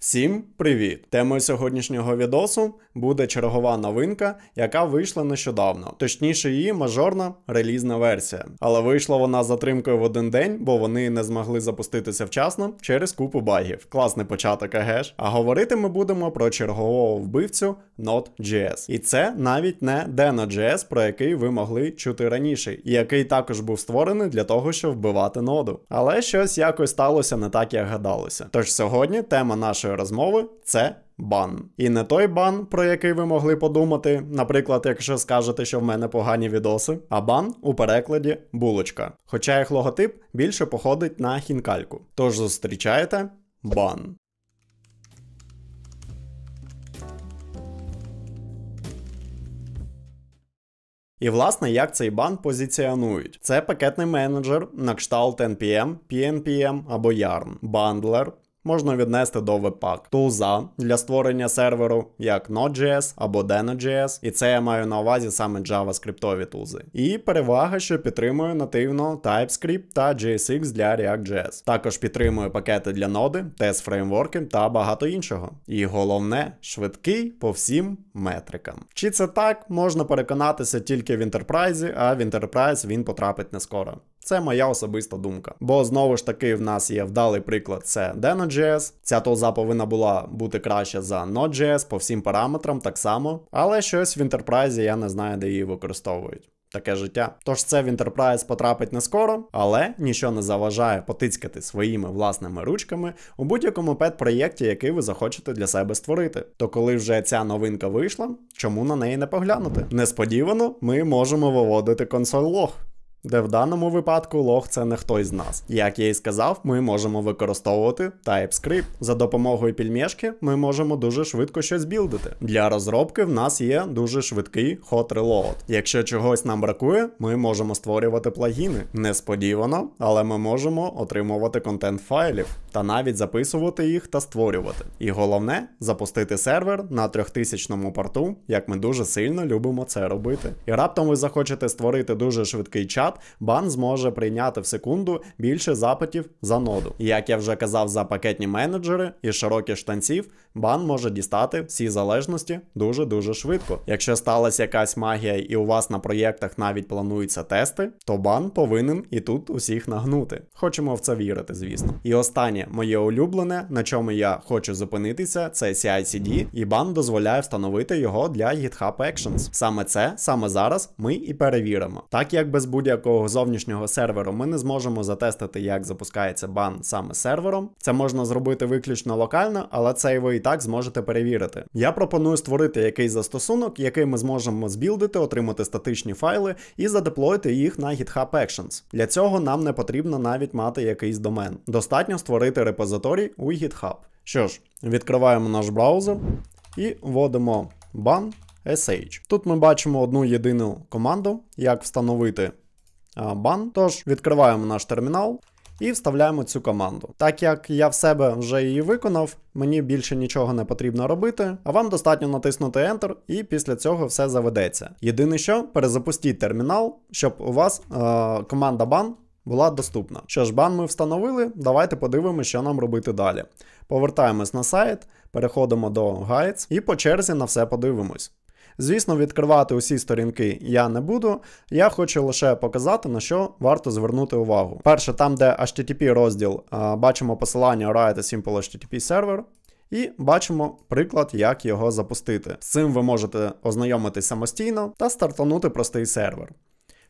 Всім привіт! Темою сьогоднішнього відосу буде чергова новинка, яка вийшла нещодавно. Точніше, її мажорна релізна версія. Але вийшла вона з затримкою в один день, бо вони не змогли запуститися вчасно через купу багів. Класний початок, агеш. А говорити ми будемо про чергового вбивцю Node.js. І це навіть не Deno.js, про який ви могли чути раніше, і який також був створений для того, щоб вбивати ноду. Але щось якось сталося не так, як гадалося. Тож сьогодні тема нашої розмови це. Бан. І не той бан, про який ви могли подумати, наприклад, якщо скажете, що в мене погані відоси, а бан у перекладі булочка. Хоча їх логотип більше походить на хінкальку. Тож зустрічаєте бан. І власне, як цей бан позиціонують? Це пакетний менеджер на кшталт NPM, PNPM або Yarn, бандлер, можна віднести до Webpack. Тулза для створення серверу, як Node.js або Deno.js, і це я маю на увазі саме JavaScript тулзи. І перевага, що підтримує нативно TypeScript та JSX для React.js. Також підтримує пакети для ноди, тест фреймворки та багато іншого. І головне, швидкий по всім метрикам. Чи це так, можна переконатися тільки в Enterprise, а в Enterprise він потрапить не скоро. Це моя особиста думка. Бо знову ж таки в нас є вдалий приклад, це Deno.js. Ця толза повинна була бути краще за Node.js по всім параметрам так само. Але щось в Enterprise я не знаю, де її використовують. Таке життя. Тож це в Enterprise потрапить не скоро, але нічого не заважає потицькати своїми власними ручками у будь-якому пет-проєкті, який ви захочете для себе створити. То коли вже ця новинка вийшла, чому на неї не поглянути? Несподівано ми можемо виводити консоль лог де в даному випадку лог це не хтось з нас. Як я і сказав, ми можемо використовувати TypeScript. За допомогою пільмешки ми можемо дуже швидко щось білдити. Для розробки в нас є дуже швидкий hot reload. Якщо чогось нам бракує, ми можемо створювати плагіни. Несподівано, але ми можемо отримувати контент файлів та навіть записувати їх та створювати. І головне запустити сервер на 3000 порту, як ми дуже сильно любимо це робити. І раптом ви захочете створити дуже швидкий чат чат, бан зможе прийняти в секунду більше запитів за ноду. як я вже казав за пакетні менеджери і широких штанців, бан може дістати всі залежності дуже-дуже швидко. Якщо сталася якась магія і у вас на проєктах навіть плануються тести, то бан повинен і тут усіх нагнути. Хочемо в це вірити, звісно. І останнє моє улюблене, на чому я хочу зупинитися, це CI-CD, і бан дозволяє встановити його для GitHub Actions. Саме це саме зараз ми і перевіримо. Так як без будь-якого будь-якого зовнішнього серверу ми не зможемо затестити, як запускається бан саме сервером. Це можна зробити виключно локально, але це і ви і так зможете перевірити. Я пропоную створити якийсь застосунок, який ми зможемо збілдити, отримати статичні файли і задеплоїти їх на GitHub Actions. Для цього нам не потрібно навіть мати якийсь домен. Достатньо створити репозиторій у GitHub. Що ж, відкриваємо наш браузер і вводимо ban. SH. Тут ми бачимо одну єдину команду, як встановити бан. Тож відкриваємо наш термінал. І вставляємо цю команду. Так як я в себе вже її виконав, мені більше нічого не потрібно робити, а вам достатньо натиснути Enter, і після цього все заведеться. Єдине, що перезапустіть термінал, щоб у вас е команда бан була доступна. Що ж, бан ми встановили, давайте подивимося, що нам робити далі. Повертаємось на сайт, переходимо до Guides і по черзі на все подивимось. Звісно, відкривати усі сторінки я не буду. Я хочу лише показати, на що варто звернути увагу. Перше, там, де HTTP розділ, бачимо посилання Write a Simple HTTP сервер. І бачимо приклад, як його запустити. З цим ви можете ознайомитись самостійно та стартанути простий сервер.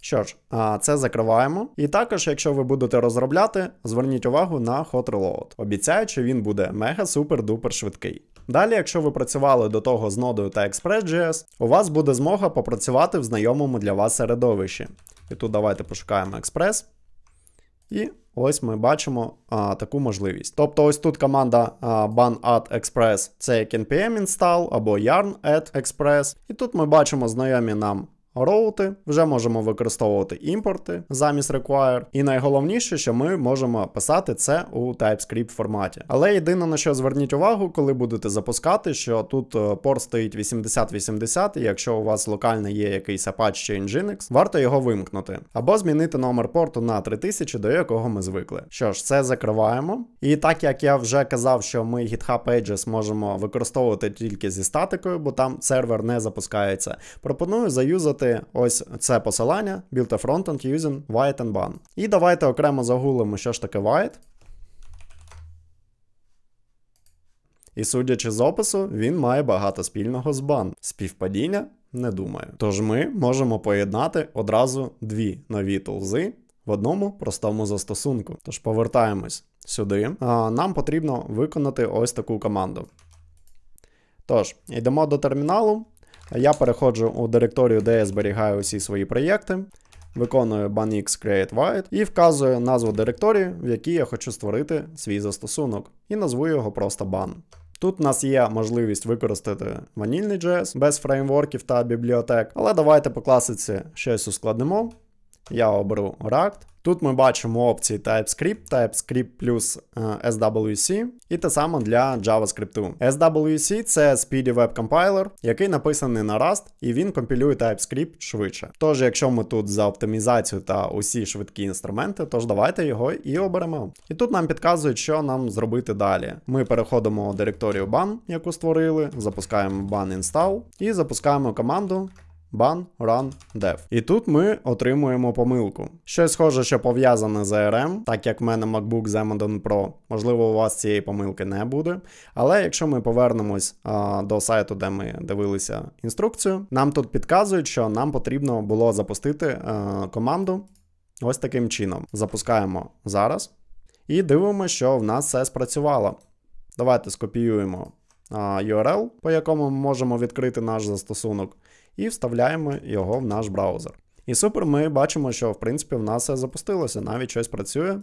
Що ж, це закриваємо. І також, якщо ви будете розробляти, зверніть увагу на Hot Reload. Обіцяю, що він буде мега супер-дупер швидкий. Далі, якщо ви працювали до того з нодою та Express.js, у вас буде змога попрацювати в знайомому для вас середовищі. І тут давайте пошукаємо Express. І ось ми бачимо а, таку можливість. Тобто, ось тут команда а, ban add express це як npm install або yarn add express. І тут ми бачимо знайомі нам роути, вже можемо використовувати імпорти замість require. І найголовніше, що ми можемо писати це у TypeScript форматі. Але єдине на що зверніть увагу, коли будете запускати, що тут е, порт стоїть 8080, і якщо у вас локально є якийсь Apache чи Nginx, варто його вимкнути. Або змінити номер порту на 3000, до якого ми звикли. Що ж, це закриваємо. І так як я вже казав, що ми GitHub Pages можемо використовувати тільки зі статикою, бо там сервер не запускається. Пропоную заюзати ось це посилання Build a Frontend using White and Ban. І давайте окремо загуглимо, що ж таке White. І судячи з опису, він має багато спільного з бан. Співпадіння не думаю. Тож ми можемо поєднати одразу дві нові тулзи в одному простому застосунку. Тож повертаємось сюди. Нам потрібно виконати ось таку команду. Тож, йдемо до терміналу. Я переходжу у директорію, де я зберігаю усі свої проєкти. Виконую banx create white і вказую назву директорії, в якій я хочу створити свій застосунок, і назву його просто ban. Тут у нас є можливість використати ванільний JS без фреймворків та бібліотек, але давайте по класиці щось ускладнимо. Я оберу React. Тут ми бачимо опції TypeScript, TypeScript плюс е, SWC, і те саме для JavaScript. SWC це Speedy Web Compiler, який написаний на Rust, і він компілює TypeScript швидше. Тож, якщо ми тут за оптимізацію та усі швидкі інструменти, тож давайте його і оберемо. І тут нам підказують, що нам зробити далі. Ми переходимо у директорію ban, яку створили, запускаємо ban install і запускаємо команду ban run dev. І тут ми отримуємо помилку. Щось схоже, що пов'язане з ARM, так як в мене MacBook Z1 Pro, можливо, у вас цієї помилки не буде. Але якщо ми повернемось а, до сайту, де ми дивилися інструкцію, нам тут підказують, що нам потрібно було запустити а, команду ось таким чином. Запускаємо зараз і дивимося, що в нас все спрацювало. Давайте скопіюємо а, URL, по якому ми можемо відкрити наш застосунок і вставляємо його в наш браузер. І супер, ми бачимо, що в принципі в нас все запустилося, навіть щось працює.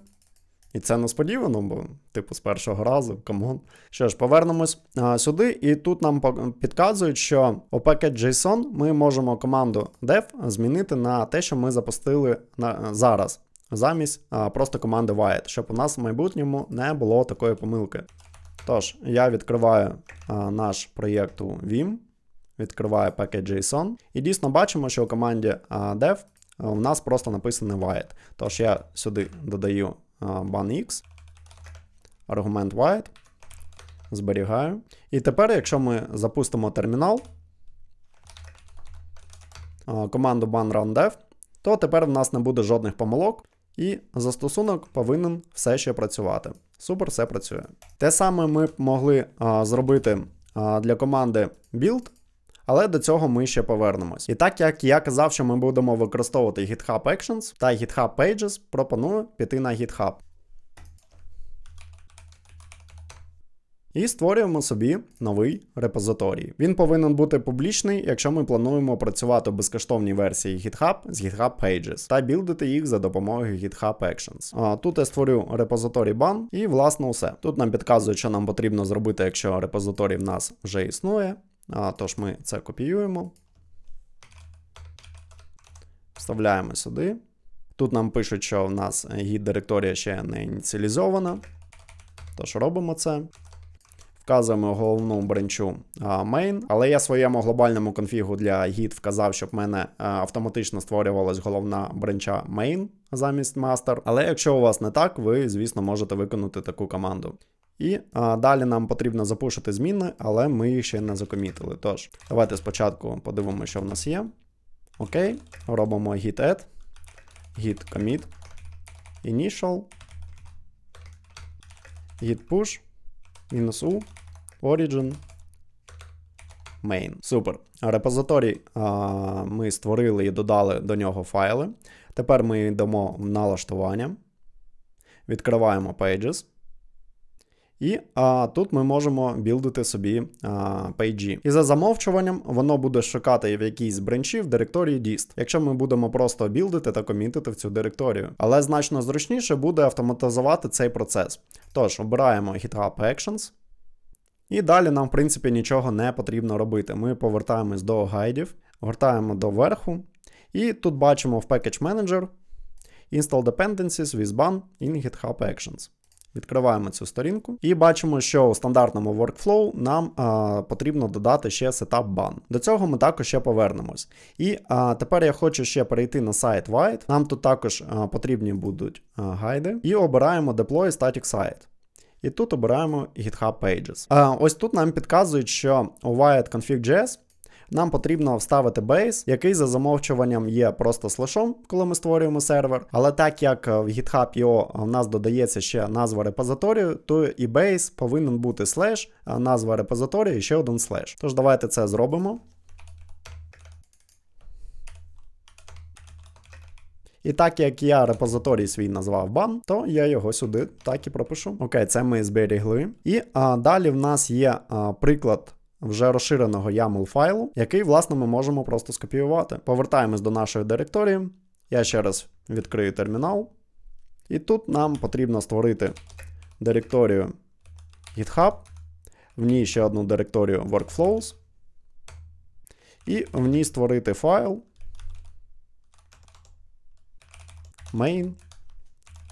І це несподівано, бо, типу, з першого разу, come on. Що ж, повернемось а, сюди, і тут нам підказують, що у package.json ми можемо команду dev змінити на те, що ми запустили на, зараз, замість а, просто команди vite, щоб у нас в майбутньому не було такої помилки. Тож, я відкриваю а, наш проєкт у Vim відкриваю package.json. І дійсно бачимо, що у команді dev у нас просто написане white. Тож я сюди додаю banx, аргумент white, зберігаю. І тепер, якщо ми запустимо термінал, команду ban то тепер в нас не буде жодних помилок, і застосунок повинен все ще працювати. Супер, все працює. Те саме ми могли а, зробити а, для команди build, але до цього ми ще повернемось. І так як я казав, що ми будемо використовувати GitHub Actions та GitHub Pages, пропоную піти на GitHub. І створюємо собі новий репозиторій. Він повинен бути публічний, якщо ми плануємо працювати в безкоштовній версії GitHub з GitHub Pages та білдити їх за допомогою GitHub Actions. А, Тут я створю репозиторій ban і, власне, все. Тут нам підказують, що нам потрібно зробити, якщо репозиторій в нас вже існує. А, Тож ми це копіюємо. Вставляємо сюди. Тут нам пишуть, що в нас гід директорія ще не ініціалізована. Тож робимо це. Вказуємо головну бренчу main, але я своєму глобальному конфігу для git вказав, щоб в мене автоматично створювалась головна бренча main замість master. Але якщо у вас не так, ви, звісно, можете виконати таку команду. І а, далі нам потрібно запушити зміни, але ми їх ще не закомітили. Тож, давайте спочатку подивимося, що в нас є. Окей, робимо git add, git commit, initial, git push, мінус u, origin, main. Супер. Репозиторій а, ми створили і додали до нього файли. Тепер ми йдемо в налаштування, відкриваємо Pages. І а, тут ми можемо білдити собі pages. І за замовчуванням воно буде шукати в якійсь бренчі в директорії dist, якщо ми будемо просто білдити та комітити в цю директорію. Але значно зручніше буде автоматизувати цей процес. Тож, обираємо GitHub Actions. І далі нам, в принципі, нічого не потрібно робити. Ми повертаємось до гайдів, гортаємо до верху І тут бачимо в Package Manager Install Dependencies with ban in GitHub Actions. Відкриваємо цю сторінку і бачимо, що у стандартному workflow нам а, потрібно додати ще setup ban. До цього ми також ще повернемось. І а, тепер я хочу ще перейти на сайт White. Нам тут також а, потрібні будуть а, гайди. І обираємо Deploy Static Site. І тут обираємо GitHub Pages. А, Ось тут нам підказують, що у Wyatt Config.js нам потрібно вставити base, який за замовчуванням є просто слешом, коли ми створюємо сервер. Але так як в GitHub.io в нас додається ще назва репозиторію, то і base повинен бути слеш, назва репозиторію і ще один слеш. Тож давайте це зробимо. І так як я репозиторій свій назвав bun, то я його сюди так і пропишу. Окей, це ми зберігли. І а, далі в нас є а, приклад вже розширеного YAML файлу, який, власне, ми можемо просто скопіювати. Повертаємось до нашої директорії. Я ще раз відкрию термінал. І тут нам потрібно створити директорію GitHub, в ній ще одну директорію Workflows. І в ній створити файл main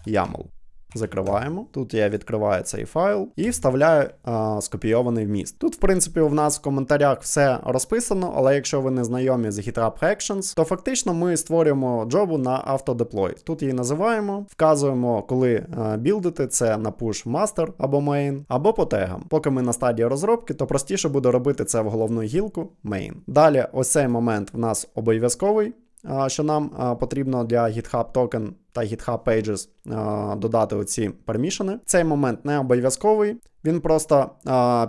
YAML. Закриваємо. Тут я відкриваю цей файл і вставляю а, скопійований вміст. Тут, в принципі, у нас в коментарях все розписано, але якщо ви не знайомі з GitHub Actions, то фактично ми створюємо джобу на автодеплой. Тут її називаємо, вказуємо, коли а, білдити це на push master або main, або по тегам. Поки ми на стадії розробки, то простіше буде робити це в головну гілку main. Далі, ось цей момент в нас обов'язковий що нам потрібно для GitHub Token та GitHub Pages додати оці пермішени. Цей момент не обов'язковий. Він просто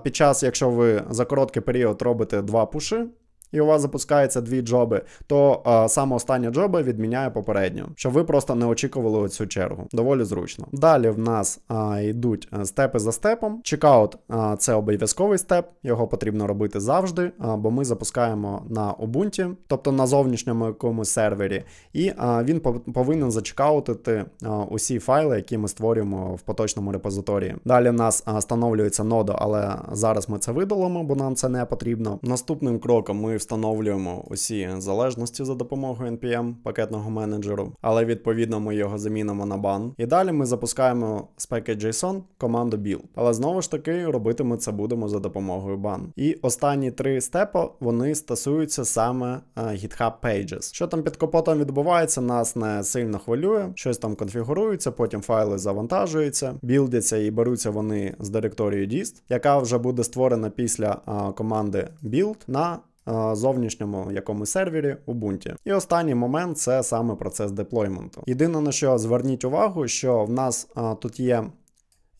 під час, якщо ви за короткий період робите два пуши, і у вас запускається дві джоби, то а, саме остання джоба відміняє попередню, щоб ви просто не очікували цю чергу. Доволі зручно. Далі в нас а, йдуть степи за степом. Чекаут це обов'язковий степ, його потрібно робити завжди, а, бо ми запускаємо на Ubuntu, тобто на зовнішньому якомусь сервері, і а, він повинен зачекаутити а, усі файли, які ми створюємо в поточному репозиторії. Далі в нас а, встановлюється нода, але зараз ми це видалимо, бо нам це не потрібно. Наступним кроком ми встановлюємо усі залежності за допомогою NPM пакетного менеджеру, але відповідно ми його замінимо на бан. І далі ми запускаємо з package.json команду build. Але знову ж таки робити ми це будемо за допомогою бан. І останні три степи вони стосуються саме е, GitHub Pages. Що там під капотом відбувається, нас не сильно хвилює, щось там конфігурується, потім файли завантажуються, білдяться і беруться вони з директорії dist, яка вже буде створена після а, команди build на зовнішньому якомусь сервері Ubuntu. І останній момент це саме процес деплойменту. Єдине на що зверніть увагу, що в нас тут є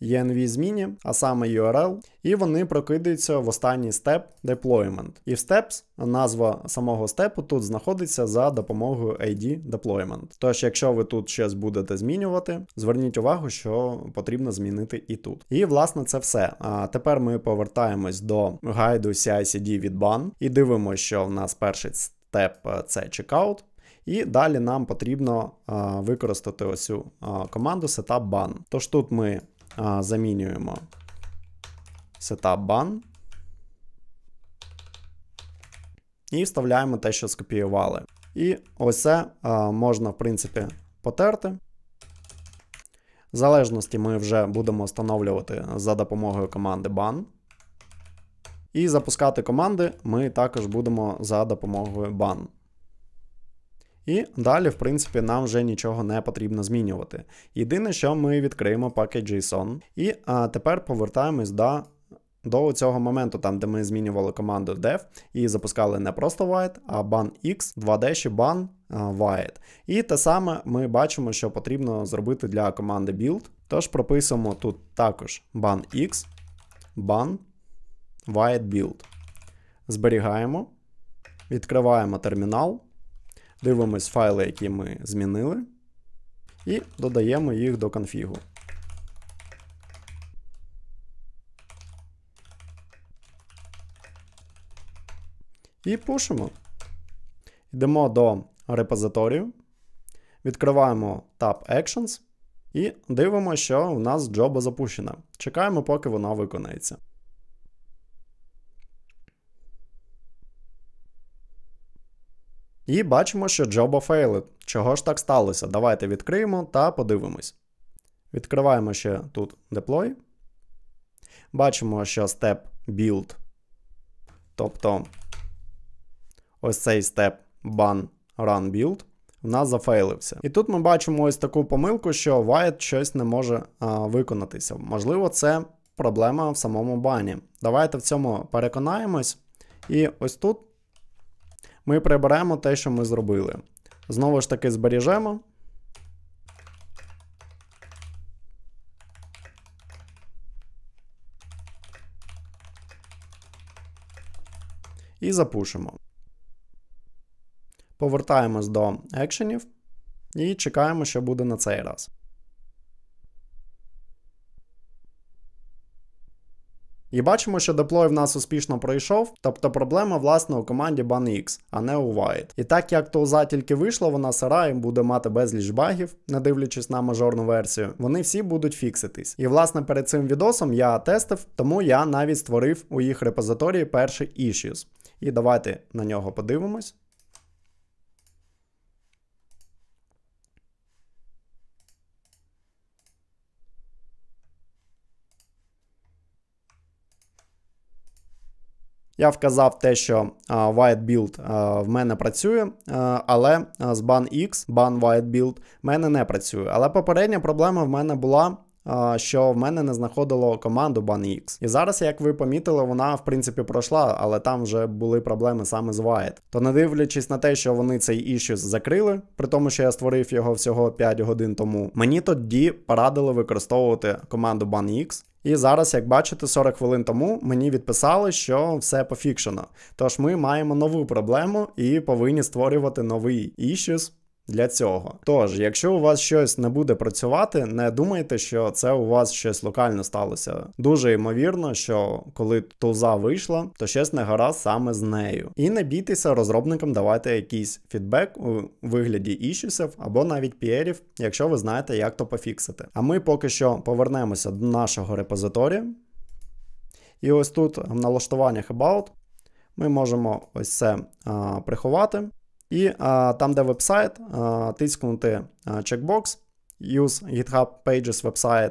env зміні, а саме URL, і вони прокидаються в останній степ deployment. І в steps назва самого степу тут знаходиться за допомогою ID deployment. Тож, якщо ви тут щось будете змінювати, зверніть увагу, що потрібно змінити і тут. І власне це все. А тепер ми повертаємось до гайду CI-CD від ban і дивимося, що в нас перший степ це checkout. І далі нам потрібно а, використати ось цю а, команду setup ban. Тож тут ми замінюємо setup ban. І вставляємо те, що скопіювали. І ось це можна, в принципі, потерти. Залежності ми вже будемо встановлювати за допомогою команди ban. І запускати команди ми також будемо за допомогою ban. І далі, в принципі, нам вже нічого не потрібно змінювати. Єдине, що ми відкриємо пакет JSON. І а, тепер повертаємось до до цього моменту, там, де ми змінювали команду dev і запускали не просто white, а ban x, 2D ban white. І те саме ми бачимо, що потрібно зробити для команди build. Тож прописуємо тут також ban x, ban white build. Зберігаємо, відкриваємо термінал. Дивимось файли, які ми змінили, і додаємо їх до конфігу. І пушимо. Йдемо до репозиторію, відкриваємо Tab Actions і дивимося, що у нас джоба запущена. Чекаємо, поки вона виконається. І бачимо, що Job failed. Чого ж так сталося? Давайте відкриємо та подивимось. Відкриваємо ще тут Deploy. Бачимо, що step build. Тобто ось цей степ ban run build в нас зафейлився. І тут ми бачимо ось таку помилку, що Wyatt щось не може а, виконатися. Можливо, це проблема в самому бані. Давайте в цьому переконаємось. І ось тут ми приберемо те, що ми зробили. Знову ж таки, збережемо. І запушимо. Повертаємось до екшенів і чекаємо, що буде на цей раз. І бачимо, що деплой в нас успішно пройшов, тобто проблема, власне, у команді BunX, а не у White. І так як тулза тільки вийшла, вона сара і буде мати безліч багів, не дивлячись на мажорну версію, вони всі будуть фікситись. І власне перед цим відосом я тестив, тому я навіть створив у їх репозиторії перший issues. І давайте на нього подивимось. Я вказав те, що White Build в мене працює, але з ban X, ban White Build в мене не працює. Але попередня проблема в мене була. Що в мене не знаходило команду BanX. І зараз, як ви помітили, вона в принципі пройшла, але там вже були проблеми саме з White. То не дивлячись на те, що вони цей іщус закрили, при тому, що я створив його всього 5 годин тому, мені тоді порадили використовувати команду BanX. І зараз, як бачите, 40 хвилин тому мені відписали, що все пофікшено. Тож ми маємо нову проблему і повинні створювати новий issues для цього. Тож, якщо у вас щось не буде працювати, не думайте, що це у вас щось локально сталося. Дуже ймовірно, що коли тулза вийшла, то щось не гаразд саме з нею. І не бійтеся, розробникам давайте якийсь фідбек у вигляді ішусів або навіть піерів, якщо ви знаєте, як то пофіксити. А ми поки що повернемося до нашого репозиторія. І ось тут в налаштуваннях About ми можемо ось це а, приховати. І а, там, де вебсайт, а, тискнути а, чекбокс, Use GitHub Pages website,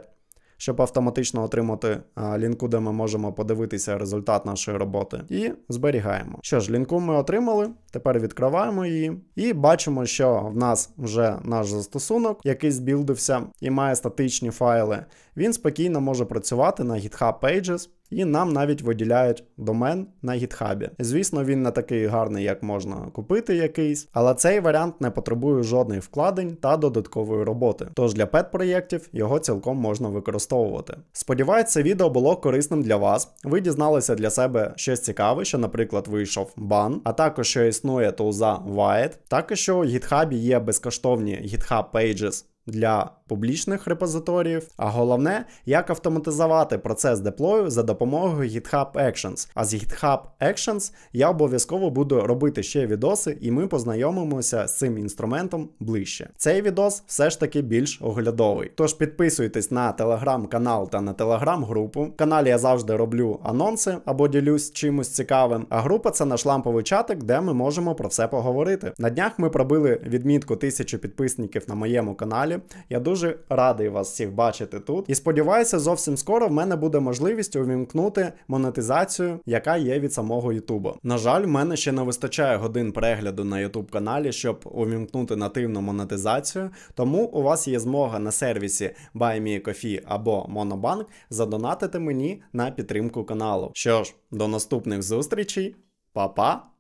щоб автоматично отримати а, лінку, де ми можемо подивитися результат нашої роботи. І зберігаємо. Що ж, лінку ми отримали. Тепер відкриваємо її. І бачимо, що в нас вже наш застосунок, який збілдився і має статичні файли. Він спокійно може працювати на GitHub Pages. І нам навіть виділяють домен на гітхабі. Звісно, він не такий гарний, як можна купити якийсь, але цей варіант не потребує жодних вкладень та додаткової роботи. Тож для пет-проєктів його цілком можна використовувати. Сподіваюсь, це відео було корисним для вас. Ви дізналися для себе щось цікаве, що, наприклад, вийшов бан, а також що існує тулза White, також що у GitHub є безкоштовні GitHub Pages для публічних репозиторіїв, а головне, як автоматизувати процес деплою за допомогою GitHub Actions. А з GitHub Actions я обов'язково буду робити ще відоси, і ми познайомимося з цим інструментом ближче. Цей відос все ж таки більш оглядовий. Тож підписуйтесь на телеграм-канал та на телеграм-групу. В каналі я завжди роблю анонси або ділюсь чимось цікавим. А група це наш ламповий чатик, де ми можемо про все поговорити. На днях ми пробили відмітку тисячу підписників на моєму каналі. Я дуже дуже радий вас всіх бачити тут. І сподіваюся, зовсім скоро в мене буде можливість увімкнути монетизацію, яка є від самого Ютуба. На жаль, в мене ще не вистачає годин перегляду на Ютуб каналі, щоб увімкнути нативну монетизацію. Тому у вас є змога на сервісі BuyMeCoffee або Monobank задонатити мені на підтримку каналу. Що ж, до наступних зустрічей, Па-па!